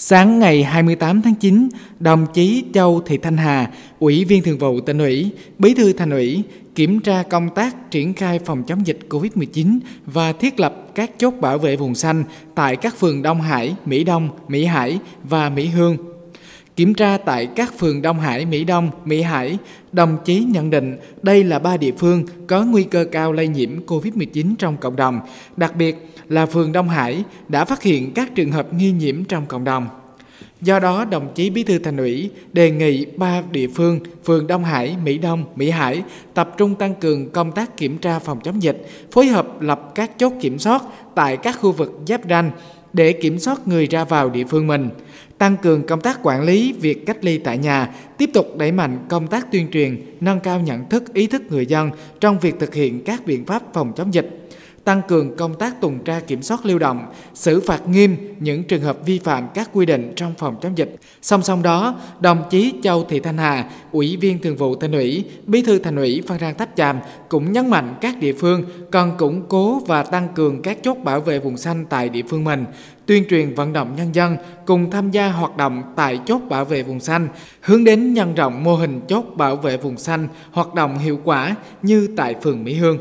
Sáng ngày 28 tháng 9, đồng chí Châu Thị Thanh Hà, Ủy viên Thường vụ tỉnh ủy, Bí thư Thành ủy kiểm tra công tác triển khai phòng chống dịch COVID-19 và thiết lập các chốt bảo vệ vùng xanh tại các phường Đông Hải, Mỹ Đông, Mỹ Hải và Mỹ Hương. Kiểm tra tại các phường Đông Hải, Mỹ Đông, Mỹ Hải, đồng chí nhận định đây là ba địa phương có nguy cơ cao lây nhiễm COVID-19 trong cộng đồng, đặc biệt là phường Đông Hải đã phát hiện các trường hợp nghi nhiễm trong cộng đồng. Do đó, đồng chí Bí thư Thành ủy đề nghị ba địa phương, phường Đông Hải, Mỹ Đông, Mỹ Hải tập trung tăng cường công tác kiểm tra phòng chống dịch, phối hợp lập các chốt kiểm soát tại các khu vực giáp ranh để kiểm soát người ra vào địa phương mình, tăng cường công tác quản lý việc cách ly tại nhà, tiếp tục đẩy mạnh công tác tuyên truyền, nâng cao nhận thức ý thức người dân trong việc thực hiện các biện pháp phòng chống dịch tăng cường công tác tuần tra kiểm soát lưu động, xử phạt nghiêm những trường hợp vi phạm các quy định trong phòng chống dịch. Song song đó, đồng chí Châu Thị Thanh Hà, Ủy viên Thường vụ Thành ủy, Bí thư Thành ủy Phan Rang Tháp Chàm cũng nhấn mạnh các địa phương cần củng cố và tăng cường các chốt bảo vệ vùng xanh tại địa phương mình, tuyên truyền vận động nhân dân cùng tham gia hoạt động tại chốt bảo vệ vùng xanh, hướng đến nhân rộng mô hình chốt bảo vệ vùng xanh hoạt động hiệu quả như tại phường Mỹ Hương.